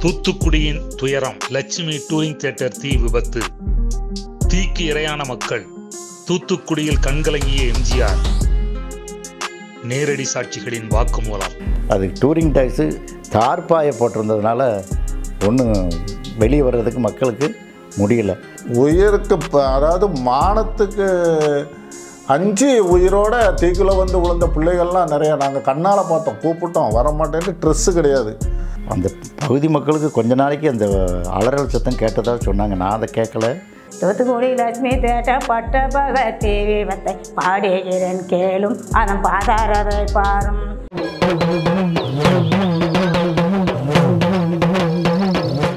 தூத்துக்குடியின் துயரம் Lakshmi touring theatre தீ விபத்து. தீக்கு இரையான மக்கள் தூத்துக்குடியில் கண்கலங்கிய எம்ஜிஆர். நேரடி சாட்சிகளின் வாக்குமூலம் அது டூரிங் டாக்ஸு தார்பாயை போட்டிருந்ததுனால ஒன்றும் வெளியே வர்றதுக்கு மக்களுக்கு முடியல. உயிருக்கு ப- அதாவது மானத்துக்கு அஞ்சு உயிரோட தீக்குள்ள வந்து விழுந்த பிள்ளைகள்லாம் நிறையா நாங்கள் கண்ணால் பார்த்தோம் கூப்பிட்டோம். வர மாட்டேன்ட்டு ட்ரெஸ்ஸு கிடையாது. அந்த பகுதி மக்களுக்கு கொஞ்ச நாளைக்கு அந்த அலறல் சத்தம் கேட்டதாக சொன்னாங்க. நான் அதை கேட்கல. தூத்துக்குடி லட்சுமி தேட்ட பட்ட பக டிவி வத்தை பாடுகிறேன் கேளும். அதன் பாதாரதை பாரும்.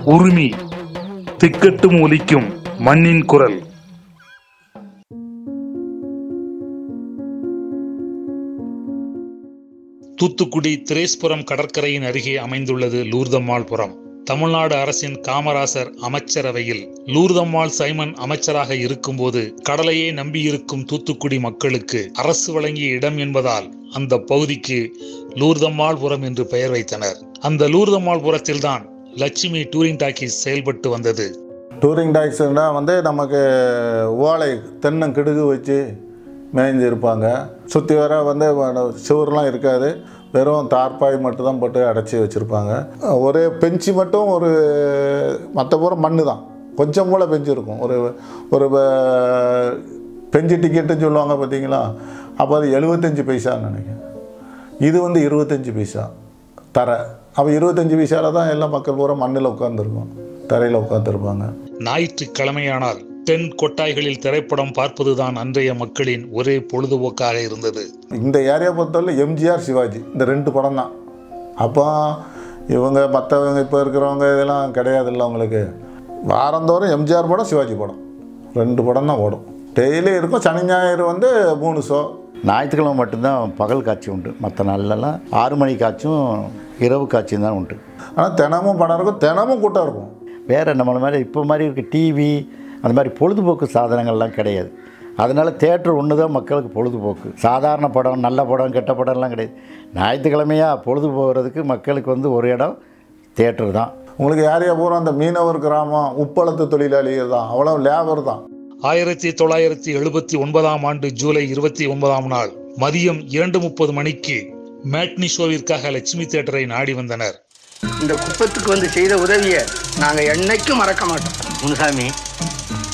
உரிமை திக்கட்டும் ஒலிக்கும் மண்ணின் குரல். தூத்துக்குடி திரேஸ்புரம் கடற்கரையின் அருகே அமைந்துள்ளது லூர்தம்மாள்புரம் தமிழ்நாடு அரசின் காமராசர் அமைச்சரவையில் லூர்தம்மாள் சைமன் அமைச்சராக இருக்கும்போது கடலையே நம்பியிருக்கும் தூத்துக்குடி மக்களுக்கு அரசு வழங்கிய இடம் என்பதால் அந்த பகுதிக்கு லூர்தம்மாள்புரம் என்று பெயர் வைத்தனர். அந்த லூர்தம்மாள்புரத்தில்தான் லட்சுமி டூரிங் டாக்கீஸ் செயல்பட்டு வந்தது. டூரிங் டாக்ஸுன்னா வந்து நமக்கு ஓலை தென்னங்கிடுகு வச்சு மேய்ஞ்சு இருப்பாங்க. சுற்றி வர வந்து சுவர்லாம் இருக்காது. வெறும் தார்பாய் மட்டும்தான் போட்டு அடைச்சி வச்சுருப்பாங்க. ஒரே பெஞ்சு மட்டும் ஒரு மற்ற பூரா மண்ணு தான் கொஞ்சம் கூட பெஞ்சு இருக்கும். ஒரு ஒரு ப- பெஞ்சு டிக்கெட்டுன்னு சொல்லுவாங்க பார்த்தீங்களா அப்போ அது எழுபத்தஞ்சி பைசான்னு நினைக்கிறேன். இது வந்து இருபத்தஞ்சி பைசா தரை. அப்போ இருபத்தஞ்சி பைசாவில் தான் எல்லா மக்கள் பூரா மண்ணில் உட்காந்துருக்கும் தரையில் உட்காந்துருப்பாங்க ஞாயிற்றுக்கிழமையானால் தென் கொட்டாய்களில் திரைப்படம் பார்ப்பதுதான் அன்றைய மக்களின் ஒரே பொழுதுபோக்காக இருந்தது. இந்த ஏரியா பொறுத்தவரை எம்ஜிஆர் சிவாஜி இந்த ரெண்டு படம் தான். அப்போ இவங்க மற்றவங்க இப்போ இருக்கிறவங்க இதெல்லாம் கிடையாதுல்ல அவங்களுக்கு. வாரந்தோறும் எம்ஜிஆர் படம் சிவாஜி படம். ரெண்டு படம் தான் ஓடும். டெய்லி இருக்கும் சனி ஞாயிறு வந்து மூணு ஷோ. ஞாயிற்றுக்கிழமை மட்டும்தான் பகல் காட்சி உண்டு. மற்ற நாள்லலாம் ஆறு மணி காட்சியும் இரவு காட்சியும் தான் உண்டு. ஆனால் தினமும் படம் இருக்கும் தினமும் கூட்டம் இருக்கும். வேறு நம்மள மாதிரி இப்போ மாதிரி இருக்க டிவி அந்த மாதிரி பொழுதுபோக்கு சாதனங்கள்லாம் கிடையாது. அதனால் தேட்டர் ஒன்று தான் மக்களுக்கு பொழுதுபோக்கு. சாதாரண படம் நல்ல படம் கெட்ட படம்லாம் கிடையாது. ஞாயிற்றுக்கிழமையாக பொழுது போகிறதுக்கு மக்களுக்கு வந்து ஒரு இடம் தேட்டர் தான். உங்களுக்கு ஏரியா பூரா அந்த மீனவர் கிராமம் உப்பளத்து தொழிலாளிகள் தான். அவ்வளோ லேபர் தான். ஆயிரத்தி தொள்ளாயிரத்தி எழுபத்தி ஒன்பதாம் ஆண்டு ஜூலை இருபத்தி ஒன்பதாம் நாள் மதியம் இரண்டு முப்பது மணிக்கு மேட்னி ஷோவிற்காக லட்சுமி தியேட்டரை நாடி வந்தனர். இந்த குப்பத்துக்கு வந்து செய்த உதவியை நாங்கள் என்னைக்கும் மறக்க மாட்டோம். முனுசாமி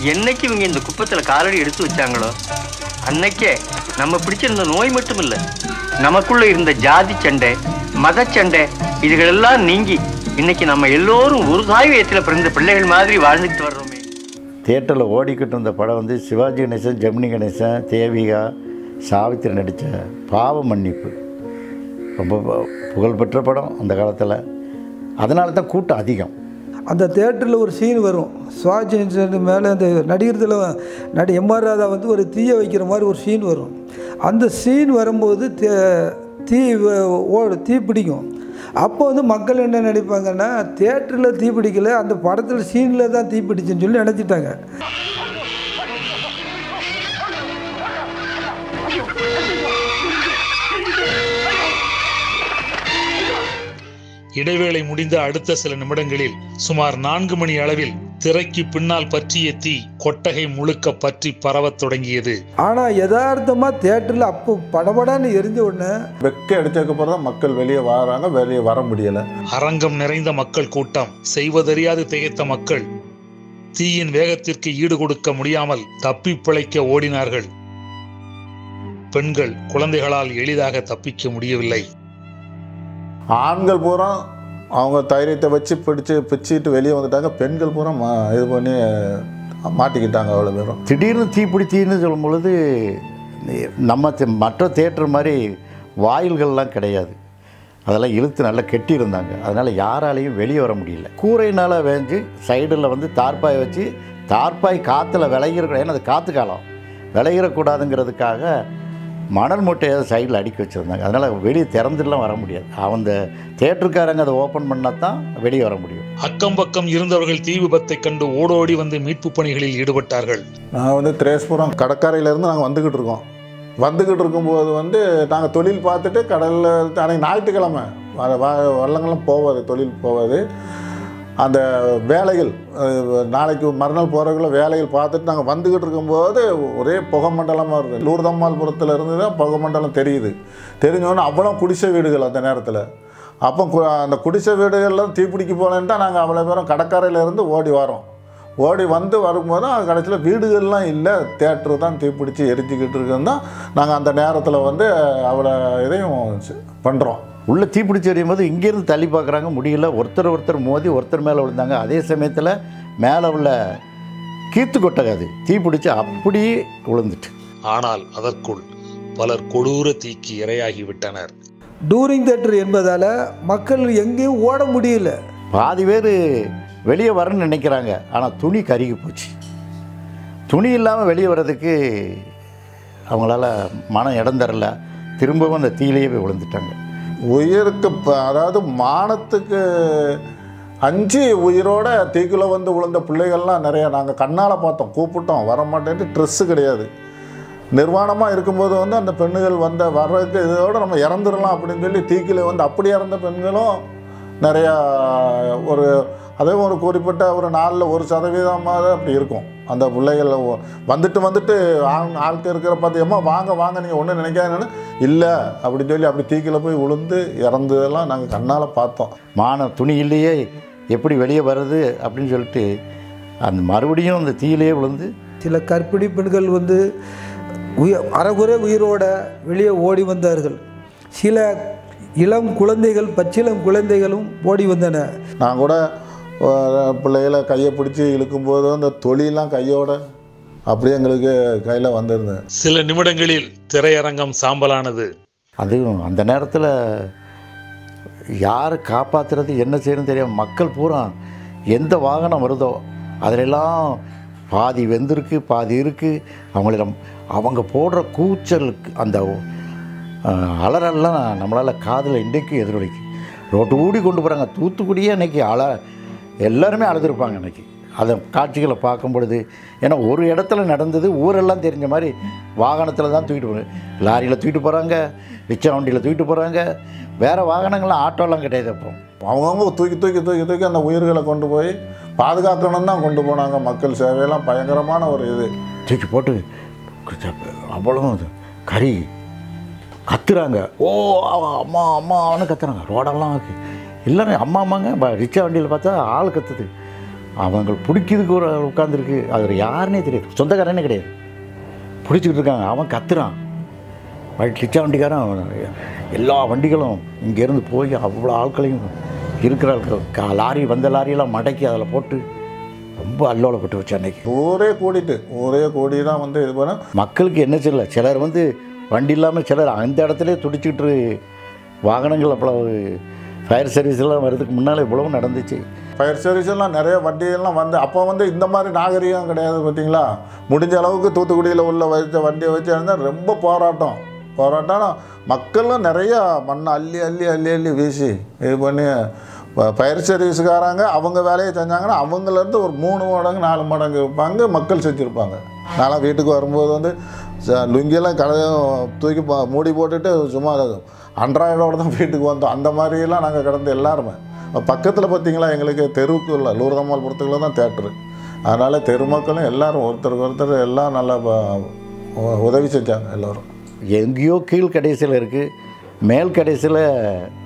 என்னைக்கு இவங்க இந்த குப்பத்துல காலடி எடுத்து வச்சாங்களோ அன்னைக்கே நம்ம பிடிச்சிருந்த நோய் மட்டும் இல்ல நமக்குள்ள இருந்த ஜாதி சண்டை மத சண்டை இதுகளெல்லாம் நீங்கி இன்னைக்கு நம்ம எல்லோரும் ஒரு தாய் பிறந்த பிள்ளைகள் மாதிரி வாழ்ந்துட்டு வர்றோமே. தேட்டரில் ஓடிக்கிட்டு இருந்த படம் வந்து சிவாஜி கணேசன் ஜெமினி கணேசன் தேவிகா சாவித்திரி நடித்த பாவ மன்னிப்பு. ரொம்ப புகழ்பெற்ற படம் அந்த காலத்தில். அதனால தான் கூட்டம் அதிகம். அந்த தேட்டரில் ஒரு சீன் வரும். சிவாஜி மேலே அந்த நடிகர்த்தில் நடி எம்ஆர் ராதா வந்து ஒரு தீயை வைக்கிற மாதிரி ஒரு சீன் வரும். அந்த சீன் வரும்போது தே தீ ஓ தீ பிடிக்கும். அப்போ வந்து மக்கள் என்ன நினைப்பாங்கன்னா தேட்டரில் தீ பிடிக்கல அந்த படத்தில் சீனில் தான் தீ பிடிச்சுன்னு சொல்லி நினச்சிட்டாங்க. இடைவேளை முடிந்த அடுத்த சில நிமிடங்களில் சுமார் நான்கு மணி அளவில் திரைக்கு பின்னால் பற்றிய தீ கொட்டகை முழுக்க பற்றி பரவத் தொடங்கியது. ஆனால் யதார்த்தமாக தேட்டரில் அப்போ படபடான்னு எரிஞ்ச உடனே வெக்க அடிச்சதுக்கப்புறம் தான் மக்கள் வெளியே வராங்க வெளியே வர முடியலை. அரங்கம் நிறைந்த மக்கள் கூட்டம் செய்வதறியாது திகைத்த மக்கள் தீயின் வேகத்திற்கு ஈடு கொடுக்க முடியாமல் தப்பி பிழைக்க ஓடினார்கள். பெண்கள் குழந்தைகளால் எளிதாக தப்பிக்க முடியவில்லை. ஆண்கள் பூரா அவங்க தைரியத்தை வச்சு பிடிச்சு பிச்சுட்டு வெளியே வந்துட்டாங்க. பெண்கள் பூரா மா இது பண்ணி மாட்டிக்கிட்டாங்க அவ்வளோ பேரும். திடீர்னு தீப்பிடி சொல்லும் பொழுது நம்ம மற்ற தேட்டர் மாதிரி வாயில்கள்லாம் கிடையாது. அதெல்லாம் இழுத்து நல்லா கெட்டியிருந்தாங்க. அதனால் யாராலையும் வெளியே வர முடியல. கூரையினால் வேஞ்சு சைடில் வந்து தார்ப்பாய் வச்சு தார்ப்பாய் காற்றுல விளையிற ஏன்னா அது காற்று காலம். விளையிடக்கூடாதுங்கிறதுக்காக மணல் மூட்டையை சைடில் அடுக்கி வச்சுருந்தாங்க. அதனால் வெளியே திறந்துலாம் வர முடியாது. அந்த தேட்டருக்காரங்க அதை ஓப்பன் பண்ணால் தான் வெளியே வர முடியும். அக்கம் பக்கம் இருந்தவர்கள் தீ விபத்தைக் கண்டு ஓடோடி வந்து மீட்பு பணிகளில் ஈடுபட்டார்கள். நான் வந்து திரேஸ்புரம் கடற்கரையிலேருந்து நாங்கள் வந்துக்கிட்டு இருக்கோம். வந்துக்கிட்டு இருக்கும்போது வந்து நாங்கள் தொழில் பார்த்துட்டு கடலில் அன்னைக்கு ஞாயிற்றுக்கிழமை வ- வ- வள்ளங்களும் போவாது தொழில் போவாது. அந்த வேலைகள் நாளைக்கு மறுநாள் போகிறவங்கள வேலைகள் பார்த்துட்டு நாங்கள் வந்துக்கிட்டு இருக்கும்போது ஒரே புகை மண்டலமாக இருக்குது லூர்தம்மாள்புரத்தில் இருந்து தான் புகை மண்டலம் தெரியுது. தெரிஞ்சோன்னே அவ்வளோ குடிசை வீடுகள் அந்த நேரத்தில். அப்போ கு- அந்த குடிசை வீடுகள்லாம் தீப்பிடிக்க போகலன்ட்டா நாங்கள் அவ்வளோ பேரும் கடற்கரையிலேருந்து ஓடி வரோம். ஓடி வந்து வரும்போது அது கடைசியில் வீடுகள்லாம் இல்லை தேட்டரு தான் தீப்பிடிச்சு எரிஞ்சிக்கிட்டு இருக்குன்னு தான் நாங்கள் அந்த நேரத்தில் வந்து அவ்வளோ இதையும் பண்ணுறோம் உள்ளே தீப்பிடிச்சு எறியும் போது இங்கேருந்து தள்ளி பார்க்குறாங்க. முடியல. ஒருத்தர் ஒருத்தர் மோதி ஒருத்தர் மேலே விழுந்தாங்க. அதே சமயத்தில் மேலே உள்ள கீத்து கொட்டை அது. தீப்பிடிச்சு அப்படியே விழுந்துட்டு ஆனால் அதற்குள் பலர் கொடூர தீக்கு இரையாகி விட்டனர். டூரிங் தேட்டர் என்பதால் மக்கள் எங்கேயும் ஓட முடியல. பாதி பேர் வெளியே வரணும்னு நினைக்கிறாங்க. ஆனால் துணி கருகி போச்சு. துணி இல்லாமல் வெளியே வர்றதுக்கு அவங்களால மனம் இடம் தரல. திரும்பவும் அந்த தீயிலேயே போய் விழுந்துட்டாங்க. உயிருக்கு அதாவது மானத்துக்கு அஞ்சு உயிரோட தீக்குள்ளே வந்து விழுந்த பிள்ளைகள்லாம் நிறைய நாங்கள் கண்ணால் பார்த்தோம் கூப்பிட்டோம் வர மாட்டேன்ட்டு ட்ரெஸ்ஸு கிடையாது. நிர்வாணமாக இருக்கும்போது வந்து அந்த பெண்ணுகள் வந்த வர்றதுக்கு இதோடு நம்ம இறந்துடலாம் அப்படின்னு சொல்லி தீக்கில் வந்து அப்படி இறந்த பெண்களும் நிறையா ஒரு அதே ஒரு குறிப்பிட்ட ஒரு நாளில் ஒரு சதவீதமாக அப்படி இருக்கும். அந்த பிள்ளைகள் வந்துட்டு வந்துட்டு ஆண் ஆட்கள் இருக்கிற பார்த்தியம்மா வாங்க வாங்க நீங்கள் ஒன்றும் நினைக்காதுன்னு இல்லை அப்படின்னு சொல்லி அப்படி தீக்கில போய் விழுந்து இறந்ததெல்லாம் நாங்கள் கண்ணால் பார்த்தோம். மான துணி இல்லையே எப்படி வெளியே வர்றது அப்படின்னு சொல்லிட்டு அந்த மறுபடியும் அந்த தீயிலேயே விழுந்து சில கர்ப்பிணி பெண்கள் வந்து உய அறகுறை உயிரோட வெளியே ஓடி வந்தார்கள். சில இளம் குழந்தைகள் பச்சிளம் குழந்தைகளும் ஓடி வந்தன. நான் கூட பிள்ளைகளை கையை பிடிச்சி இழுக்கும்போது அந்த தொழிலாம் கையோட அப்படியே எங்களுக்கு கையில் வந்திருந்தேன் சில நிமிடங்களில் திரையரங்கம் சாம்பலானது. அதுவும் அந்த நேரத்தில் யார் காப்பாற்றுறது என்ன செய்யணும்னு தெரியாம மக்கள் பூரா எந்த வாகனம் வருதோ அதிலெல்லாம் பாதி வெந்திருக்கு பாதி இருக்குது அவங்களிடம் அவங்க போடுற கூச்சலுக்கு அந்த அலறல்லாம் நம்மளால் காதில் இன்றைக்கும் எதிரொலிக்கு. ரோட்டு ஊடி கொண்டு போகிறாங்க தூத்துக்குடியே அன்றைக்கி அல எல்லாருமே அழுதுருப்பாங்க அன்றைக்கி அதை காட்சிகளை பார்க்கும் பொழுது ஏன்னா ஒரு இடத்துல நடந்தது ஊரெல்லாம் தெரிஞ்ச மாதிரி வாகனத்தில் தான் தூக்கிட்டு போகிறாங்க லாரியில் தூக்கிட்டு போகிறாங்க ரிச்சா வண்டியில் தூக்கிட்டு போகிறாங்க வேறு வாகனங்கள்லாம் ஆட்டோலாம் கிடையாது அப்போ. அவங்கவுங்க தூக்கி தூக்கி தூக்கி தூக்கி அந்த உயிர்களை கொண்டு போய் பாதுகாக்கணும் தான் கொண்டு போனாங்க மக்கள் சேவையெல்லாம். பயங்கரமான ஒரு இது. தூக்கி போட்டு அவ்வளோ கறி கத்துறாங்க. ஓ அவ- அம்மா அம்மா அவனு கத்துறாங்க. ரோடெல்லாம் எல்லாரும் அம்மா அம்மாங்க. ரிக்ஷா வண்டியில் பார்த்தா ஆள் கத்துது. அவங்க பிடிக்கிறதுக்கு ஒரு உட்காந்துருக்கு அது யாருன்னே தெரியாது. சொந்தக்காரனே கிடையாது. பிடிச்சிக்கிட்டு இருக்காங்க. அவன் கத்துறான். ரிக்ஷா வண்டிக்காரன் எல்லா வண்டிகளும் இங்கேருந்து போய் அவ்வளோ ஆட்களையும் இருக்கிற ஆட்கள். கா- லாரி வந்த லாரியெல்லாம் மடக்கி அதில் போட்டு ரொம்ப அல்லோலப்பட்டு வச்சு அன்னைக்கு. ஊரே கூடிட்டு. ஊரே கூடி தான் வந்து இது பண்ண. மக்களுக்கு என்ன தெரியல சிலர் வந்து வண்டி இல்லாமல் சிலர் அந்த இடத்துல துடிச்சிக்கிட்டு வாகனங்கள் அவ்வளவு ஃபயர் சர்வீஸ்லாம் வரதுக்கு முன்னால் இவ்வளவு நடந்துச்சு. ஃபயர் சர்வீஸ்லாம் நிறைய வண்டியெல்லாம் வந்து அப்போ வந்து இந்த மாதிரி நாகரிகம் கிடையாது பார்த்தீங்களா முடிஞ்ச அளவுக்கு தூத்துக்குடியில் உள்ள வச்ச வண்டியை வச்சு இருந்தால் ரொம்ப போராட்டம். போராட்டம். மக்களும் நிறையா மண்ணை அள்ளி அள்ளி அள்ளி அள்ளி வீசி இது பண்ணி ஃபயர் சர்வீஸுக்காரங்க அவங்க வேலையை செஞ்சாங்கன்னா அவங்கலேருந்து ஒரு மூணு மடங்கு நாலு மடங்கு இருப்பாங்க மக்கள் செஞ்சுருப்பாங்க. நான்லாம் வீட்டுக்கு வரும்போது வந்து ச- லுங்கியெல்லாம் கடையும் தூக்கி பா- மூடி போட்டுட்டு சும்மா அன்றாயிடோட தான் வீட்டுக்கு வந்தோம். அந்த மாதிரியெல்லாம் நாங்கள் கிடந்து எல்லாருமே. பக்கத்தில் பார்த்தீங்களா எங்களுக்கு தெருவுக்கு இல்லை லூர்தம்மாள் புறத்துக்குள்ள தான் தேட்டரு. அதனால் தெரு மக்களும் எல்லோரும் ஒருத்தருக்கு ஒருத்தர் எல்லாம் நல்லா உதவி செஞ்சாங்க எல்லோரும். எங்கேயோ கீழ் கடைசியில் இருக்குது மேல் கடைசியில்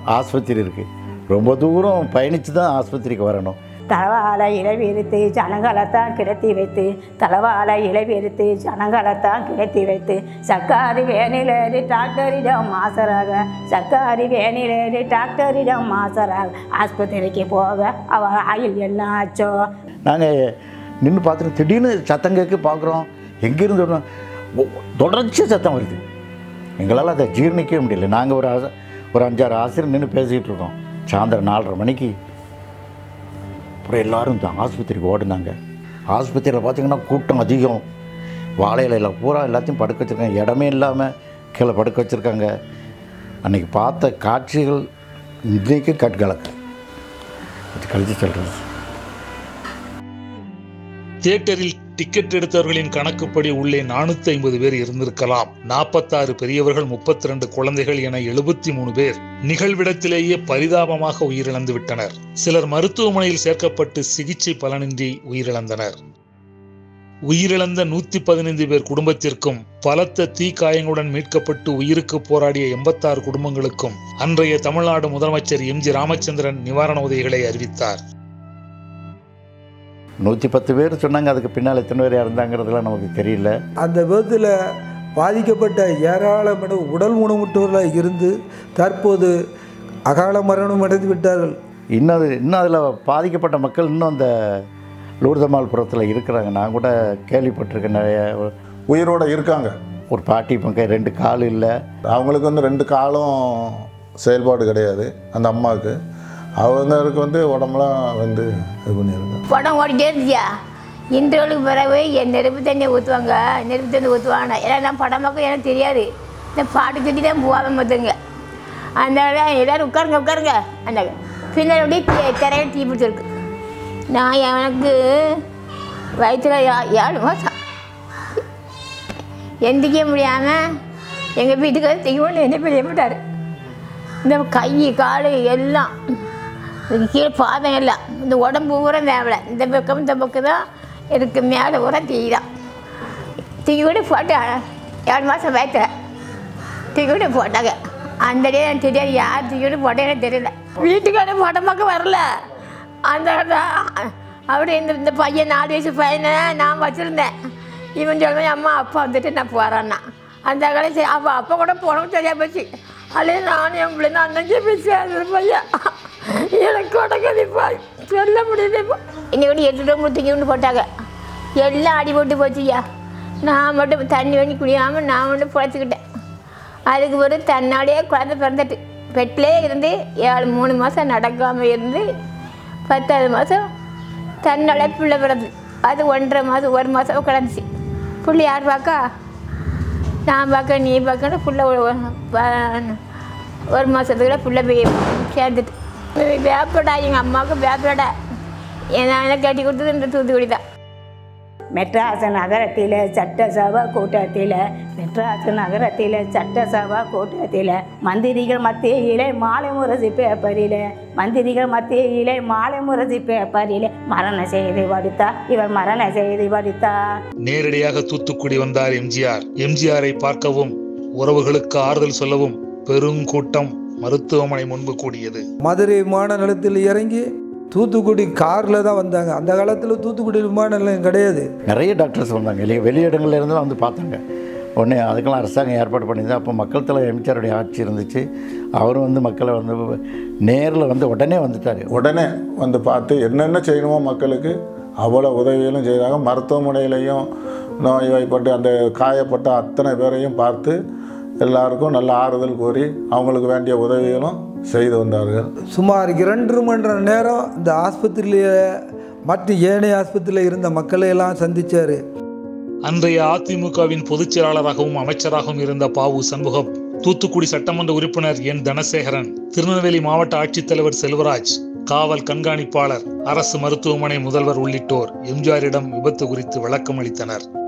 ஆஸ்பத்திரி இருக்குது ரொம்ப தூரம் பயணித்து தான் ஆஸ்பத்திரிக்கு வரணும். தலவால இலை விரித்து ஜனங்களைத்தான் கிடத்தி வைத்து தலவால இலை விரித்து ஜனங்களைத்தான் கிடத்தி வைத்து சர்க்காரி வேணிலேறி டாக்டரிடம் மாசராக சர்க்காரி வேணிலேறி டாக்டரிடம் மாசராக ஆஸ்பத்திரிக்கு போக அவள் ஆயில் என்ன ஆச்சோ? நாங்கள் நின்று பார்த்துட்டு திடீர்னு சத்தம் கேட்க பார்க்குறோம். எங்கேருந்து வரணும்? தொடர்ச்சி சத்தம் வருது. எங்களால் அதை ஜீர்ணிக்கவே முடியல. நாங்கள் ஒரு ஒரு அஞ்சாறு ஆசிரியர் நின்று பேசிக்கிட்டு இருக்கோம். சாயந்தரம் நாலரை மணிக்கு அப்புறம் எல்லாரும் இந்த ஆஸ்பத்திரிக்கு ஓடினாங்க. ஆஸ்பத்திரியில் பார்த்தீங்கன்னா கூட்டம் அதிகம். வாழை பூரா எல்லாத்தையும் படுக்க வச்சுருக்காங்க. இடமே இல்லாமல் கீழே படுக்க வச்சுருக்காங்க. அன்றைக்கி பார்த்த காட்சிகள் இன்றைக்கும் கட்கலக்க கழிச்சு சொல்கிறது தியேட்டரில் டிக்கெட் எடுத்தவர்களின் கணக்குப்படி உள்ளே நானூத்தி ஐம்பது பேர் இருந்திருக்கலாம். நாற்பத்தாறு பெரியவர்கள் முப்பத்தி ரெண்டு குழந்தைகள் என எழுபத்தி மூணு பேர் நிகழ்விடத்திலேயே பரிதாபமாக உயிரிழந்து விட்டனர் சிலர் மருத்துவமனையில் சேர்க்கப்பட்டு சிகிச்சை பலனின்றி உயிரிழந்தனர். உயிரிழந்த நூத்தி பதினைந்து பேர் குடும்பத்திற்கும் பலத்த தீக்காயங்களுடன் மீட்கப்பட்டு உயிருக்கு போராடிய எண்பத்தாறு குடும்பங்களுக்கும் அன்றைய தமிழ்நாடு முதலமைச்சர் எம் ஜி ராமச்சந்திரன் நிவாரண உதவிகளை அறிவித்தார். நூற்றி பத்து பேர் சொன்னாங்க அதுக்கு பின்னால் எத்தனை பேர் இறந்தாங்கிறதுலாம் நமக்கு தெரியல. அந்த விபத்தில் பாதிக்கப்பட்ட ஏராளமான உடல் ஊனமுற்றவர்களாக இருந்து தற்போது அகால மரணம் அடைந்து விட்டார்கள். இன்னும் அது இன்னும் அதில் பாதிக்கப்பட்ட மக்கள் இன்னும் அந்த லூர்தமால்புரத்தில் இருக்கிறாங்க. நான் கூட கேள்விப்பட்டிருக்கேன் நிறைய உயிரோட இருக்காங்க. ஒரு பாட்டி பங்க ரெண்டு கால் இல்லை. அவங்களுக்கு வந்து ரெண்டு காலும் செயல்பாடு கிடையாது அந்த அம்மாவுக்கு. அவங்களுக்கு வந்து உடம்புலாம் வந்து இது பண்ணியிருக்கேன் படம் ஓடிட்டே இருந்துச்சியா இன்டர்வலுக்கு பிறகு என் நெருப்பு தண்ணியை ஊற்றுவாங்க நெருப்பு தண்ணி ஊற்றுவாங்க ஏன்னா நான் படமாக்கும் எனக்கு தெரியாது. இந்த பாட்டு கட்டி தான் போகாம பார்த்துங்க. அந்த எல்லோரும் உட்காருங்க உட்காருங்க. அந்த பின்னாடி அப்படியே தீ- தீ பிடிச்சிருக்கு. நான் எனக்கு வயிற்றுல ஏழு மாதம் எந்திக்க முடியாமல் எங்கள் வீட்டுக்கு தீவனம் என்ன பெரிய போட்டார். இந்த கை கால் எல்லாம் இதுக்கு கீழே பாதம் இல்லை. இந்த உடம்பு பூரா வேவலை இந்த பக்கம் இந்த பக்கம் தான் எனக்கு மேலே பூரா தீ தான் தீ கூட போட்டு ஏழு மாதம் வயத்துல தீ கூட போட்டாங்க. அந்த டே எனக்கு தெரியாது. யார் தீ கூட போட்டேன்னு தெரியல. வீட்டுக்காரே போட்ட பக்கம் வரல. அந்த அப்படி இந்த இந்த பையன் நாலு வயசு பையனை நான் வச்சுருந்தேன். இவன் சொல்லுவேன் அம்மா அப்பா வந்துட்டு நான் போகிறேன்னா அந்த காலம் சரி அப்போ அப்பா கூட போனவும் சரியாக போச்சு. அல்லது நானும் என் பிள்ளைங்க அன்னைக்கே போய் பையன். எனக்கு உடக்கதிப்பா சொல்ல முடியலப்பா என்னை கூட எட்டு ரூபா தூக்கி போட்டாங்க. எல்லாம் அடி போட்டு போச்சுய்யா. நான் மட்டும் தண்ணி வாங்கி குடியாமல் நான் மட்டும் பிழைச்சிக்கிட்டேன். அதுக்கு ஒரு தன்னாலேயே குழந்தை பிறந்துட்டு. பெட்டிலே இருந்து ஏழு மூணு மாதம் நடக்காமல் இருந்து பத்தாவது மாதம் தன்னாலே பிள்ளை பிறந்து. அது ஒன்றரை மாதம் ஒரு மாதம் கிடந்துச்சு. புள்ளி யார் பார்க்கா நான் பார்க்க நீ பார்க்கணும் பிள்ளை ஒரு மாதத்துக்குள்ள புள்ள போய் சேர்ந்துட்டு. வேப்படா எங்கள் அம்மாவுக்கு வேப்படா என்ன கட்டி கொடுத்தது இந்த தூத்துக்குடி தான். மெட்ராஸ் நகரத்தில் சட்டசபை கூட்டத்தில் மெட்ராஸ் நகரத்தில் சட்டசபை கூட்டத்தில் மந்திரிகள் மத்தியிலே மாலை முரசு பேப்பரில் மந்திரிகள் மத்தியிலே மாலை முரசு பேப்பரில் மரண செய்தி படித்தார் இவர் மரண செய்தி படித்தார் நேரடியாக தூத்துக்குடி வந்தார் எம்ஜிஆர். எம்ஜிஆரை பார்க்கவும் உறவுகளுக்கு ஆறுதல் சொல்லவும் பெருங்கூட்டம் மருத்துவமனை முன்பு கூடியது. மதுரை விமான நிலையத்தில் இறங்கி தூத்துக்குடி காரில் தான் வந்தாங்க. அந்த காலத்தில் தூத்துக்குடி விமான நிலையம் கிடையாது. நிறைய டாக்டர்ஸ் வந்தாங்க. வெளியே வெளியிடங்கள்ல இருந்தெல்லாம் வந்து பார்த்தாங்க. உடனே அதுக்கெல்லாம் அரசாங்கம் ஏற்பாடு பண்ணியிருந்தா அப்போ மக்கள் தலை எம்ஜிஆருடைய ஆட்சி இருந்துச்சு. அவரும் வந்து மக்களை வந்து நேரில் வந்து உடனே வந்துட்டார். உடனே வந்து பார்த்து என்னென்ன செய்யணுமோ மக்களுக்கு அவ்வளோ உதவிகளும் செய்கிறாங்க மருத்துவமனையிலையும் நோய்வாய்ப்பட்டு அந்த காயப்பட்ட அத்தனை பேரையும் பார்த்து எல்லாருக்கும் நல்ல ஆறுதல் கூறி அவங்களுக்கு வேண்டிய உதவிகளும் செய்து வந்தார்கள். சுமார் இரண்டு மணி நேரம் இந்த ஆஸ்பத்திரியில் மற்ற ஏனைய ஆஸ்பத்திரியில் இருந்த மக்களை எல்லாம் சந்திச்சார். அன்றைய அதிமுகவின் பொதுச் செயலாளராகவும் அமைச்சராகவும் இருந்த பாவு சண்முகம் தூத்துக்குடி சட்டமன்ற உறுப்பினர் என் தனசேகரன் திருநெல்வேலி மாவட்ட ஆட்சித்தலைவர் செல்வராஜ் காவல் கண்காணிப்பாளர் அரசு மருத்துவமனை முதல்வர் உள்ளிட்டோர் எம்ஜிஆரிடம் விபத்து குறித்து விளக்கம் அளித்தனர்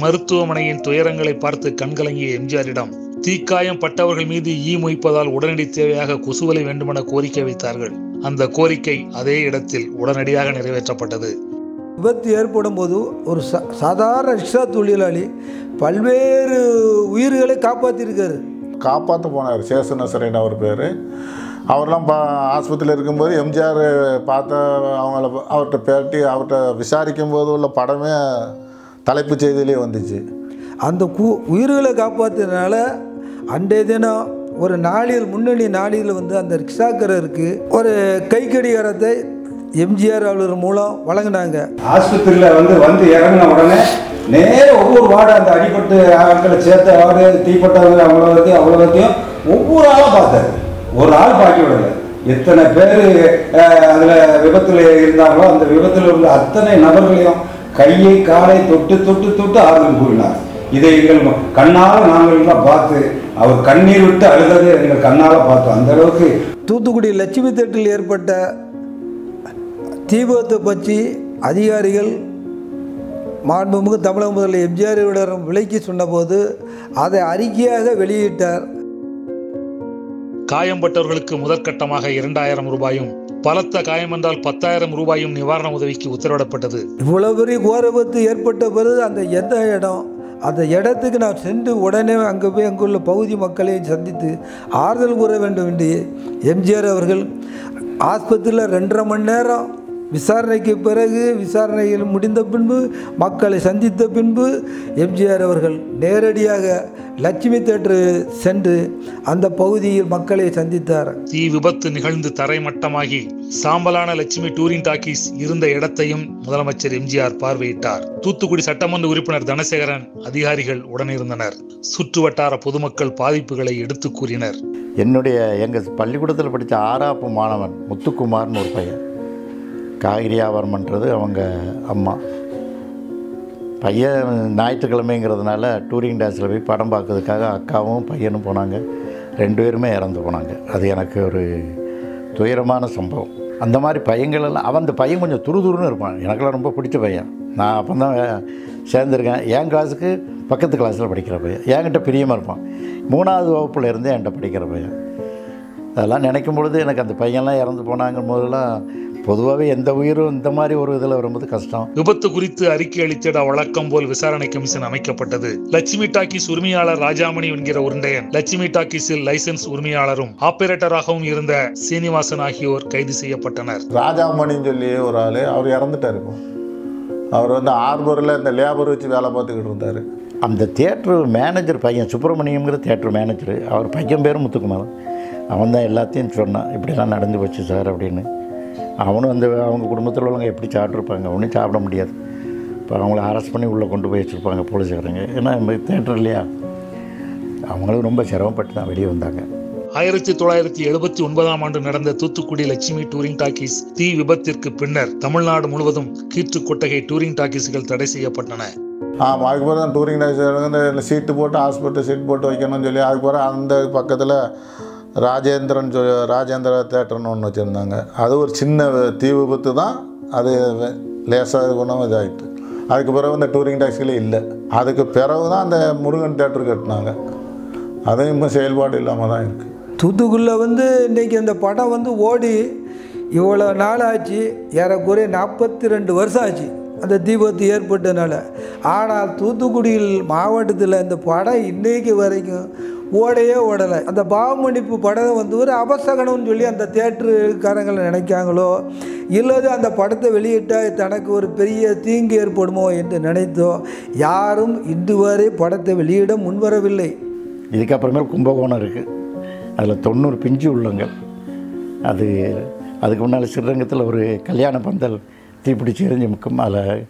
மருத்துவமனையின் துயரங்களை பார்த்து கண்கலங்கிய எம்ஜிஆரிடம் தீக்காயம் பட்டவர்கள் மீது ஈ மொய்ப்பதால் உடனடி தேவையாக கொசுவலை வேண்டுமென கோரிக்கை வைத்தார்கள். அந்த கோரிக்கை அதே இடத்தில் உடனடியாக நிறைவேற்றப்பட்டது. விபத்து ஏற்படும் போது ஒரு சா சாதாரண ரிக்ஷா தொழிலாளி பல்வேறு உயிர்களை காப்பாற்றிருக்காரு காப்பாற்ற போனார். சேசனசரன் அவர் பேர். அவர்லாம் பா ஆஸ்பத்திரியில் இருக்கும்போது எம்ஜிஆர் பார்த்த அவங்கள அவர்கிட்ட பேட்டி அவர்கிட்ட விசாரிக்கும் போது உள்ள படமே தலைப்புச் செய்தியிலே வந்துச்சு. அந்த கு உயிர்களை காப்பாற்றினால அன்றைய தினம் ஒரு நாளில் முன்னணி நாளில் வந்து அந்த ரிக்ஷாக்காரருக்கு ஒரு கைக்கடிகாரத்தை எம்ஜிஆர் அவர்கள் மூலம் வழங்கினாங்க. ஆஸ்பத்திரியில் வந்து வந்து இறங்கின உடனே நேர ஒவ்வொரு வார்டு அந்த அடிபட்டு ஆட்களை சேர்த்த வார்டு தீப்பட்டவங்க அவ்வளோத்தையும் அவ்வளோத்தையும் ஒவ்வொரு ஆளாக பார்த்தாரு. ஒரு ஆள் பாக்கி விடல. எத்தனை பேர் அதில் விபத்தில் இருந்தாங்களோ அந்த விபத்தில் உள்ள அத்தனை நபர்களையும் கையை காலை தொட்டு தொட்டு தொட்டு ஆறுதல் கூறினார். இதை எங்கள் கண்ணால் நாங்கள் எல்லாம் பார்த்து அவர் கண்ணீர் விட்டு அழுதது எங்கள் கண்ணால் பார்த்தோம். அந்த அளவுக்கு தூத்துக்குடி லட்சுமி தேட்டில் ஏற்பட்ட தீபத்தை பற்றி அதிகாரிகள் மாண்புமிகு தமிழக முதல்வர் எம்ஜிஆரிடம் விலைக்கு சொன்னபோது அதை அறிக்கையாக வெளியிட்டார். காயம்பட்டவர்களுக்கு முதற்கட்டமாக இரண்டாயிரம் ரூபாயும் பலத்த காயமென்றால் பத்தாயிரம் ரூபாயும் நிவாரண உதவிக்கு உத்தரவிடப்பட்டது. இவ்வளோ பெரிய கோர விபத்து ஏற்பட்ட பிறகு அந்த எந்த இடம்? அந்த இடத்துக்கு நான் சென்று உடனே அங்கே போய் அங்குள்ள பகுதி மக்களையும் சந்தித்து ஆறுதல் கூற வேண்டும் என்று எம்ஜிஆர் அவர்கள் ஆஸ்பத்திரியில் ரெண்டரை மணி நேரம் விசாரணைக்கு பிறகு விசாரணைகள் முடிந்த பின்பு மக்களை சந்தித்த பின்பு எம்ஜிஆர் அவர்கள் நேரடியாக லட்சுமி தேட்டரு சென்று அந்த பகுதியில் மக்களை சந்தித்தார். தீ விபத்து நிகழ்ந்து தரைமட்டமாகி சாம்பலான லட்சுமி டூரிங் டாக்கீஸ் இருந்த இடத்தையும் முதலமைச்சர் எம்ஜிஆர் பார்வையிட்டார். தூத்துக்குடி சட்டமன்ற உறுப்பினர் தனசேகரன் அதிகாரிகள் உடனிருந்தனர். சுற்று வட்டார பொதுமக்கள் பாதிப்புகளை எடுத்து கூறினர். என்னுடைய எங்கள் பள்ளிக்கூடத்தில் படித்த ஆறாப்பு மாணவன் முத்துக்குமார்னு ஒரு பையன். காய்கறி வியாபாரம்ன்றது அவங்க அம்மா. பையன் ஞாயிற்றுக்கிழமைங்கிறதுனால டூரிங் டேஸில் போய் படம் பார்க்கறதுக்காக அக்காவும் பையனும் போனாங்க. ரெண்டு பேருமே இறந்து போனாங்க. அது எனக்கு ஒரு துயரமான சம்பவம். அந்த மாதிரி பையங்களெல்லாம் அவன் அந்த பையன் கொஞ்சம் துருதுருன்னு இருப்பான். எனக்கெல்லாம் ரொம்ப பிடிச்ச பையன். நான் அப்போ தான் சேர்ந்துருக்கேன். என் கிளாஸுக்கு பக்கத்து கிளாஸில் படிக்கிற பையன். என்கிட்ட பிரியமாக இருப்பான். மூணாவது வகுப்புல இருந்தே என்கிட்ட படிக்கிற பையன். அதெல்லாம் நினைக்கும் பொழுது எனக்கு அந்த பையன்லாம் இறந்து போனாங்க. போதெல்லாம் பொதுவாகவே எந்த உயிரும் இந்த மாதிரி ஒரு இதில் வரும்போது கஷ்டம். விபத்து குறித்து அறிக்கை அளித்திட வழக்கம் போல் விசாரணை கமிஷன் அமைக்கப்பட்டது. லட்சுமி டாக்கீஸ் உரிமையாளர் ராஜாமணி என்கிற உருண்டையன் லட்சுமி டாக்கீஸில் லைசென்ஸ் உரிமையாளரும் ஆபரேட்டராகவும் இருந்த சீனிவாசன் ஆகியோர் கைது செய்யப்பட்டனர். ராஜாமணின்னு சொல்லி ஒரு ஆள் அவர் இறந்துட்டார் இப்போ. அவர் வந்து ஆர்பரில் இந்த லேபர் வச்சு வேலை பார்த்துக்கிட்டு இருந்தார். அந்த தேட்ரு மேனேஜர் பையன் சுப்பிரமணியங்கிற தேட்ரு மேனேஜர் அவர் பையன் பேரும் முத்துக்குமார் அவன் தான் எல்லாத்தையும் சொன்னான் இப்படிலாம் நடந்து போச்சு சார் அப்படின்னு. அவனும் அந்த அவங்க குடும்பத்தில் உள்ளவங்க எப்படி சாப்பிட்ருப்பாங்க? ஒன்றும் சாப்பிட முடியாது. இப்போ அவங்கள அரெஸ்ட் பண்ணி உள்ளே கொண்டு போய் வச்சுருப்பாங்க போலீஸ்காரங்க. ஏன்னா தேட்டர் இல்லையா? அவங்களும் ரொம்ப சிரமப்பட்டு தான் வெளியே வந்தாங்க. ஆயிரத்தி தொள்ளாயிரத்தி எழுபத்தி ஒன்பதாம் ஆண்டு நடந்த தூத்துக்குடி லட்சுமி டூரிங் டாக்கீஸ் தீ விபத்திற்கு பின்னர் தமிழ்நாடு முழுவதும் கீற்று கொட்டகை டூரிங் டாக்கீஸ்கள் தடை செய்யப்பட்டன. ஆமாம் அதுக்கு பிறகு தான் டூரிங் டாக்ஸி இந்த சீட்டு போட்டு ஹாஸ்பிட்டல் சீட் போட்டு வைக்கணும்னு சொல்லி அதுக்கு பிறகு அந்த பக்கத்தில் ராஜேந்திரன் சொ ராஜேந்திர தேட்டர்னு ஒன்று வச்சுருந்தாங்க. அது ஒரு சின்ன தீ விபத்து தான். அது லேசாக இது பண்ணாமல் இதாகிட்டு அதுக்கு பிறகு இந்த டூரிங் டாக்ஸிகளே இல்லை. அதுக்கு பிறகு தான் அந்த முருகன் தேட்டர் கட்டினாங்க. அதுவும் இப்போ செயல்பாடு இல்லாமல் தான் இருக்குது தூத்துக்குடியில் வந்து இன்றைக்கி அந்த படம் வந்து ஓடி இவ்வளோ நாள் ஆச்சு ஏறக்குறைய நாற்பத்தி ரெண்டு வருஷம் ஆச்சு. அந்த தீபத்து ஏற்பட்டனால. ஆனால் தூத்துக்குடியில் மாவட்டத்தில் இந்த படம் இன்றைக்கு வரைக்கும் ஓடையே ஓடலை. அந்த பாவமணிப்பு படம் வந்து ஒரு அபசகனம்னு சொல்லி அந்த தேட்டருக்காரங்களை நினைக்காங்களோ இல்லது அந்த படத்தை வெளியிட்டால் தனக்கு ஒரு பெரிய தீங்கு ஏற்படுமோ என்று நினைத்தோ யாரும் இன்று வரை படத்தை வெளியிட முன்வரவில்லை. இதுக்கப்புறமேல் கும்பகோணம் இருக்குது அதில் தொண்ணூறு பிஞ்சு உள்ளங்கள். அது அதுக்கு முன்னால் ஸ்ரீரங்கத்தில் ஒரு கல்யாண பந்தல் தீப்பிடிச்சு எரிஞ்சு முக்கம் அதில்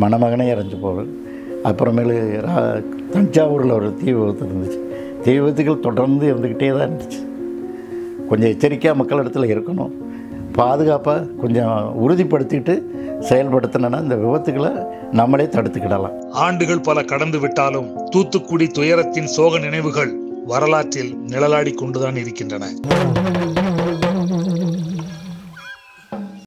மணமகனே இறஞ்சு போகுது அப்புறமேலு ரா- தஞ்சாவூரில் ஒரு தீ விபத்து இருந்துச்சு. தீ விபத்துகள் தொடர்ந்து இருந்துக்கிட்டே தான் இருந்துச்சு. கொஞ்சம் எச்சரிக்கையாக மக்கள் இடத்துல இருக்கணும். பாதுகாப்பாக கொஞ்சம் உறுதிப்படுத்திட்டு செயல்படுத்தினா இந்த விபத்துகளை நம்மளே தடுத்துக்கிடலாம். ஆண்டுகள் பல கடந்து விட்டாலும் தூத்துக்குடி துயரத்தின் சோக நினைவுகள் வரலாற்றில் நிழலாடி கொண்டுதான் இருக்கின்றன.